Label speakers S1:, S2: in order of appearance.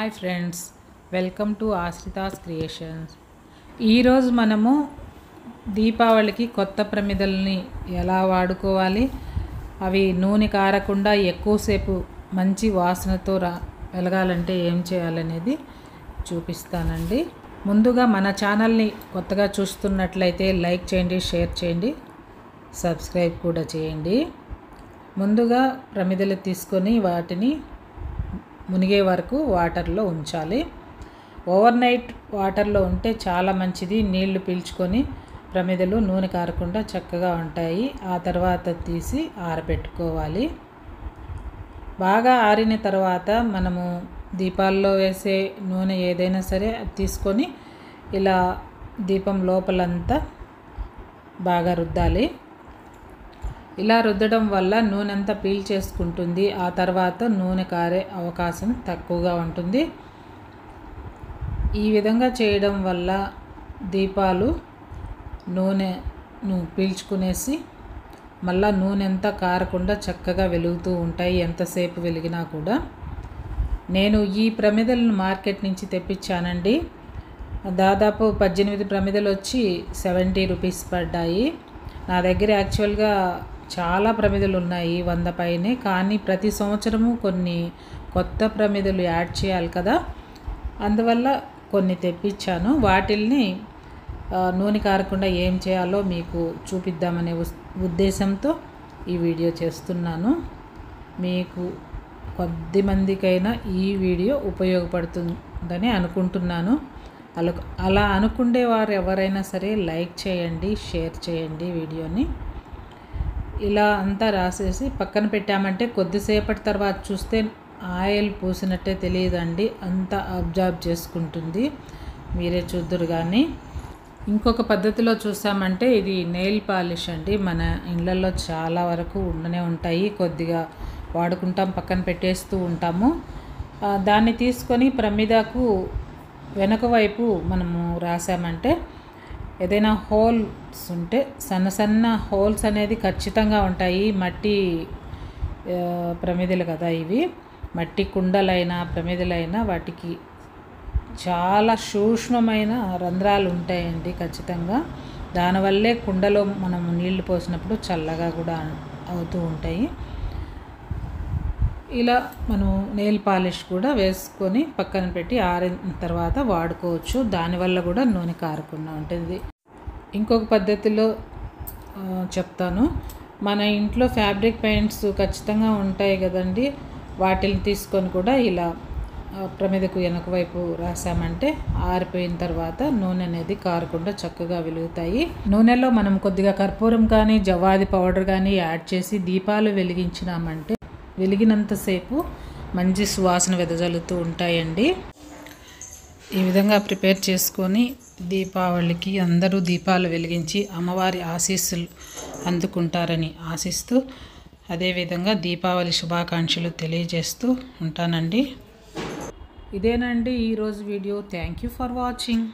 S1: Hi friends welcome to Ashrita's creations. ఈరోజు మనము దీపావళికి కొత్త ప్రమిదల్ని ఎలా వాడుకోవాలి? అవి నూనె కారకుండా ఎక్కువసేపు మంచి వాసనతో రా వెలగాలంటే ఏం చేయాలనేది చూపిస్తానండి. ముందుగా మన ఛానల్ని కొత్తగా చూస్తున్నట్లయితే లైక్ చేయండి షేర్ చేయండి సబ్స్క్రైబ్ కూడా చేయండి. ముందుగా ప్రమిదలు తీసుకొని వాటిని మునిగే వరకు వాటర్లో ఉంచాలి. ఓవర్ నైట్ వాటర్లో ఉంటే చాలా మంచిది. నీళ్ళు పీల్చుకొని ప్రమిదలు నూనె కారకుండా చక్కగా ఉంటాయి. ఆ తర్వాత తీసి ఆరబెట్టుకోవాలి. బాగా ఆరిన తర్వాత మనము దీపాల్లో వేసే నూనె ఏదైనా సరే అది తీసుకొని ఇలా దీపం లోపలంతా బాగా రుద్దాలి. ఇలా రుద్దడం వల్ల నూనె అంతా పీల్ చేసుకుంటుంది. ఆ తర్వాత నూనె కారే అవకాశం తక్కువగా ఉంటుంది. ఈ విధంగా చేయడం వల్ల దీపాలు నూనెను పీల్చుకునేసి మళ్ళా నూనె అంతా కారకుండా చక్కగా వెలుగుతూ ఉంటాయి. ఎంతసేపు వెలిగినా కూడా. నేను ఈ ప్రమిదలను మార్కెట్ నుంచి తెప్పించానండి. దాదాపు పద్దెనిమిది ప్రమిదలు వచ్చి సెవెంటీ రూపీస్ పడ్డాయి. నా దగ్గర యాక్చువల్గా చాలా ప్రమిదలు ఉన్నాయి వంద పైనే. కానీ ప్రతి సంవత్సరము కొన్ని కొత్త ప్రమిదలు యాడ్ చేయాలి కదా. అందువల్ల కొన్ని తెప్పించాను. వాటిల్ని నూనె కారకుండా ఏం చేయాలో మీకు చూపిద్దామనే ఉద్దేశంతో ఈ వీడియో చేస్తున్నాను. మీకు కొద్ది మందికైనా ఈ వీడియో ఉపయోగపడుతుందని అనుకుంటున్నాను. అలా అలా అనుకునే వారు ఎవరైనా సరే లైక్ చేయండి షేర్ చేయండి వీడియోని. ఇలా అంతా రాసేసి పక్కన పెట్టామంటే కొద్దిసేపటి తర్వాత చూస్తే ఆయిల్ పూసినట్టే తెలియదండి. అంతా అబ్జర్వ్ చేసుకుంటుంది. మీరే చూద్దరు కానీ ఇంకొక పద్ధతిలో చూసామంటే ఇది నెయిల్ పాలిష్ అండి. మన ఇళ్ళల్లో చాలా వరకు ఉండనే ఉంటాయి. కొద్దిగా వాడుకుంటాం పక్కన పెట్టేస్తూ ఉంటాము. దాన్ని తీసుకొని ప్రమిదకు వెనక వైపు మనము రాసామంటే ఏదైనా హోల్స్ ఉంటే సన్న సన్న హోల్స్ అనేది ఖచ్చితంగా ఉంటాయి. మట్టి ప్రమిదలు కదా ఇవి. మట్టి కుండలైనా ప్రమిదలైనా వాటికి చాలా సూక్ష్మమైన రంధ్రాలు ఉంటాయండి ఖచ్చితంగా. దానివల్లే కుండలో మనం నీళ్ళు పోసినప్పుడు చల్లగా కూడా అవుతూ ఉంటాయి. ఇలా మనం నెయిల్ పాలిష్ కూడా వేసుకొని పక్కన పెట్టి ఆరిన తర్వాత వాడుకోవచ్చు. దానివల్ల కూడా నూనె కారకుండా ఉంటుంది. ఇంకొక పద్ధతిలో చెప్తాను. మన ఇంట్లో ఫ్యాబ్రిక్ పెయింట్స్ ఖచ్చితంగా ఉంటాయి కదండి. వాటిని తీసుకొని కూడా ఇలా ప్రమిదకు వెనక వైపు రాసామంటే ఆరిపోయిన తర్వాత నూనె అనేది కారకుండా చక్కగా వెలుగుతాయి. నూనెలో మనం కొద్దిగా కర్పూరం కానీ జవాది పౌడర్ కానీ యాడ్ చేసి దీపాలు వెలిగించినామంటే వెలిగినంతసేపు మంచి సువాసన వెదజల్లుతూ ఉంటాయండి. ఈ విధంగా ప్రిపేర్ చేసుకొని దీపావళికి అందరూ దీపాలు వెలిగించి అమ్మవారి ఆశీస్సులు అందుకుంటారని ఆశిస్తూ అదేవిధంగా దీపావళి శుభాకాంక్షలు తెలియజేస్తూ ఉంటానండి. ఇదేనండి ఈరోజు video. Thank you for watching.